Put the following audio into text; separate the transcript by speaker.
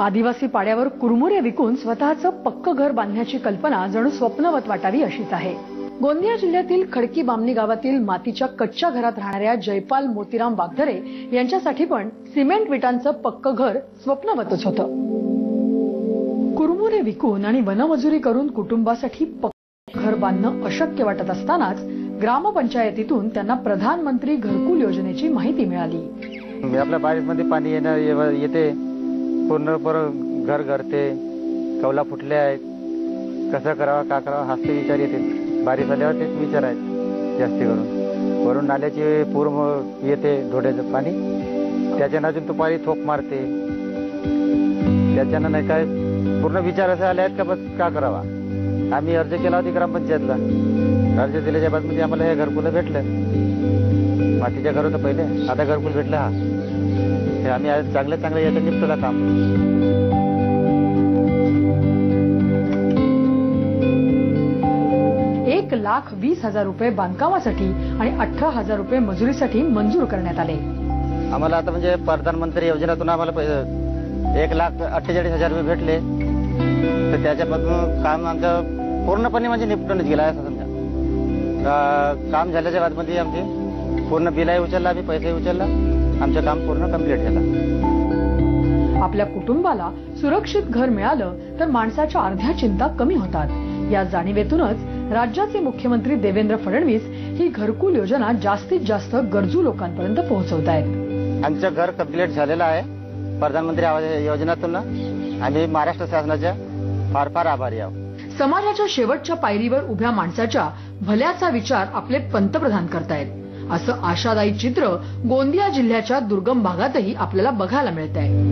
Speaker 1: आदिवासी पाड्यावर कुरमुरे विकून स्वतःचं पक्क घर बांधण्याची कल्पना जणू स्वप्नवत वाटावी अशीच आहे. गोंदिया जिल्ह्यातील खडकी बामणी गावातील मातीच्या कच्च्या घरात राहणाऱ्या जयपाल मोतीराम वाघदरे यांच्यासाठी पण सिमेंट विटांचं पक्क घर स्वप्नवतच होतं. कुरमुरे विकून आणि वनमजुरी करून कुटुंबासाठी पक्क घर बांधणं अशक्य वाटत असतानाच ग्रामपंचायतीतून त्यांना प्रधानमंत्री घरकुल योजनेची माहिती मिळाली.
Speaker 2: आपल्या बारीमध्ये पाणी येणं येते. पूर्ण पर घर घरते कौला फुटले आहेत. कसं करावं का करावं हाच ते विचार येते बारीक झाल्यावर तेच विचार आहेत जास्ती करून. वरून नाल्याची पूर येते धोड्याचं पाणी. त्याच्यानं अजून तुपारी थोप मारते. त्याच्यानं नाही काय पूर्ण विचार असे आले आहेत का बस का करावा? आम्ही अर्ज केला होती ग्रामपंचायतला. अर्ज दिल्याच्या बाद म्हणजे आम्हाला हे घरकुलं भेटलं. मातीच्या घर होतं पहिले. आता घरकुल भेटलं हा. हे आम्ही आज चांगल्या चांगल्या याचं निपटलं काम
Speaker 1: एक लाख वीस हजार रुपये बांधकामासाठी आणि अठरा हजार रुपये मजुरीसाठी मंजूर करण्यात आले.
Speaker 2: आम्हाला आता म्हणजे प्रधानमंत्री योजनेतून आम्हाला एक लाख अठ्ठेचाळीस हजार रुपये भेटले. तर त्याच्यापासून काम आमचं पूर्णपणे म्हणजे निपटूनच गेलं असं समजा. काम झाल्याच्या बादमध्ये आमची पूर्ण बिलाही उचलला आम्ही पैसेही उचलला. आमचं काम पूर्ण कंप्लीट झालं.
Speaker 1: आपल्या कुटुंबाला सुरक्षित घर मिळालं तर माणसाच्या अर्ध्या चिंता कमी होतात. या जाणीवेतूनच राज्याचे मुख्यमंत्री देवेंद्र फडणवीस ही घरकुल योजना जास्तीत जास्त गरजू लोकांपर्यंत पोहोचवत आहेत.
Speaker 2: आमचं घर कंप्लीट झालेलं आहे. प्रधानमंत्री आवास योजनेतून. आम्ही महाराष्ट्र शासनाच्या फार फार आभारी आहोत.
Speaker 1: समाजाच्या शेवटच्या पायरीवर उभ्या माणसाच्या भल्याचा विचार आपले पंतप्रधान करतायत. असं आशादायी चित्र गोंदिया जिल्ह्याच्या दुर्गम भागातही आपल्याला बघायला मिळत आहे